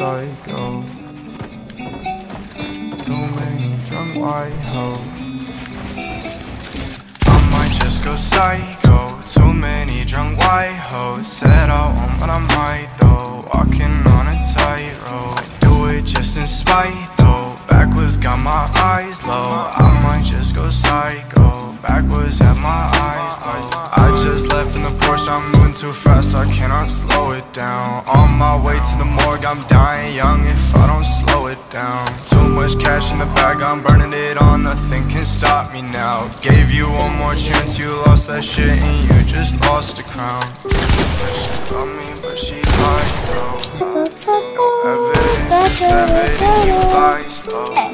psycho. Too many drunk white hoes. I might just go psycho. Too many drunk white hoes. Said I won't, but I might though. Walking on a tightrope. Do it just in spite though. Backwards got my eyes low. I might just go psycho. Backwards have my eyes low. Just left in the Porsche. I'm moving too fast. I cannot slow it down. On my way to the morgue. I'm dying young if I don't slow it down. Too much cash in the bag. I'm burning it all. Nothing can stop me now. Gave you one more chance. You lost that shit and you just lost the crown. She love me, but she lied though. No evidence evident. You lie slow.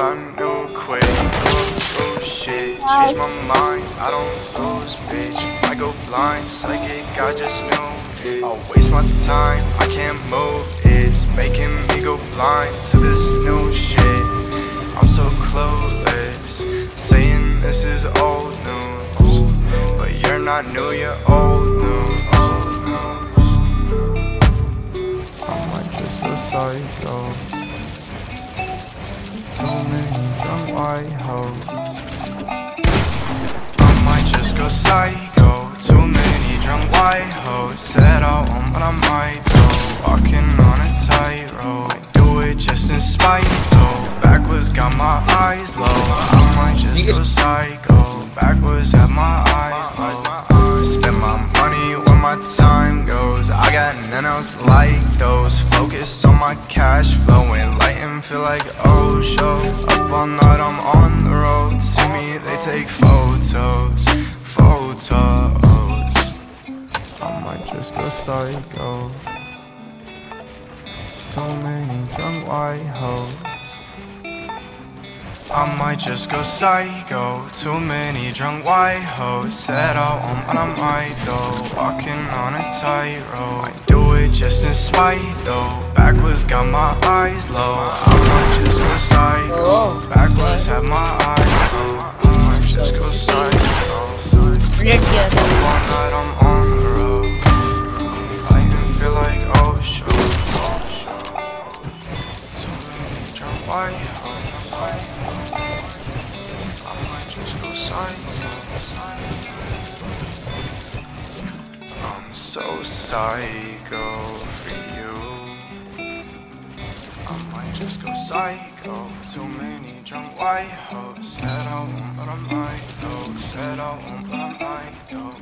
But I knew quick. Oh shit, change my mind. I don't lose, bitch. I go blind, psychic. I just knew it. I'll waste my time. I can't move. It's making me go blind to this new shit. I'm so clueless, saying this is old news, but you're not new. You're old news. I might just go psycho. Too many drunk white hoes. Said I won't, but I might though. Walking on a tightrope. Do it just in spite though. Backwards got my eyes low. I might just go psycho. Backwards have my eyes low. Got none else like those. Focus on my cash flow and light and feel like oh show. Up all night, I'm on the road. See me, they take photos, photos. I might just go psycho. So many drunk white hoes. I might just go psycho. Too many drunk white hoes. Said I won't, but I might though. Walking on a tightrope. I do it just in spite though. Backwards got my eyes low. I might just go psycho. I'm so psycho for you. I might just go psycho. Too many drunk white hoes. Said I won't, but I might though. Said I won't, but I might though.